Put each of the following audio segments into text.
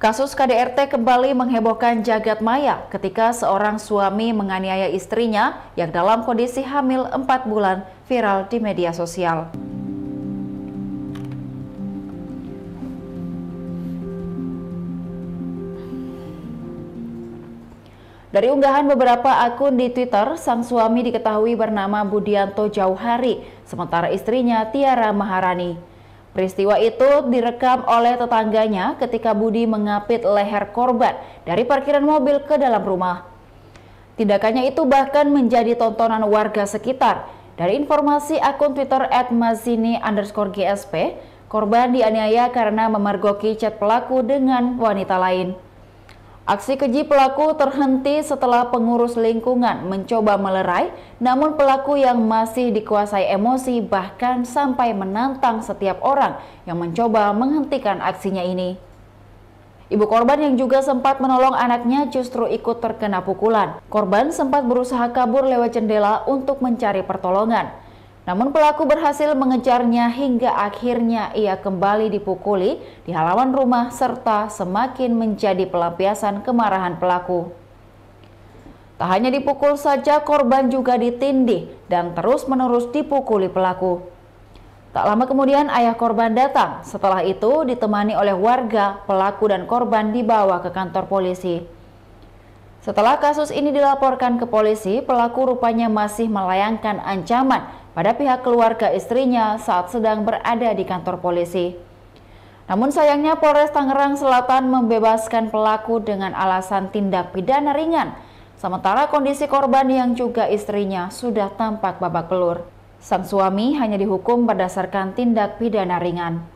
Kasus KDRT kembali menghebohkan jagat maya ketika seorang suami menganiaya istrinya yang dalam kondisi hamil 4 bulan viral di media sosial. Dari unggahan beberapa akun di Twitter, sang suami diketahui bernama Budianto Jauhari, sementara istrinya Tiara Maharani. Peristiwa itu direkam oleh tetangganya ketika Budi mengapit leher korban dari parkiran mobil ke dalam rumah. Tindakannya itu bahkan menjadi tontonan warga sekitar. Dari informasi akun Twitter @mazini underscore GSP, korban dianiaya karena memergoki chat pelaku dengan wanita lain. Aksi keji pelaku terhenti setelah pengurus lingkungan mencoba melerai, namun pelaku yang masih dikuasai emosi bahkan sampai menantang setiap orang yang mencoba menghentikan aksinya ini. Ibu korban yang juga sempat menolong anaknya justru ikut terkena pukulan. Korban sempat berusaha kabur lewat jendela untuk mencari pertolongan. Namun pelaku berhasil mengejarnya hingga akhirnya ia kembali dipukuli di halaman rumah serta semakin menjadi pelampiasan kemarahan pelaku. Tak hanya dipukul saja, korban juga ditindih dan terus-menerus dipukuli pelaku. Tak lama kemudian ayah korban datang. Setelah itu ditemani oleh warga, pelaku dan korban dibawa ke kantor polisi. Setelah kasus ini dilaporkan ke polisi, pelaku rupanya masih melayangkan ancaman pada pihak keluarga istrinya saat sedang berada di kantor polisi. Namun sayangnya Polres Tangerang Selatan membebaskan pelaku dengan alasan tindak pidana ringan, sementara kondisi korban yang juga istrinya sudah tampak babak belur. Sang suami hanya dihukum berdasarkan tindak pidana ringan.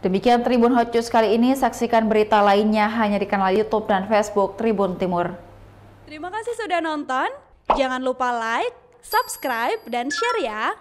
Demikian Tribun Hot News kali ini, saksikan berita lainnya hanya di kanal YouTube dan Facebook Tribun Timur. Terima kasih sudah nonton, jangan lupa like, subscribe, dan share ya!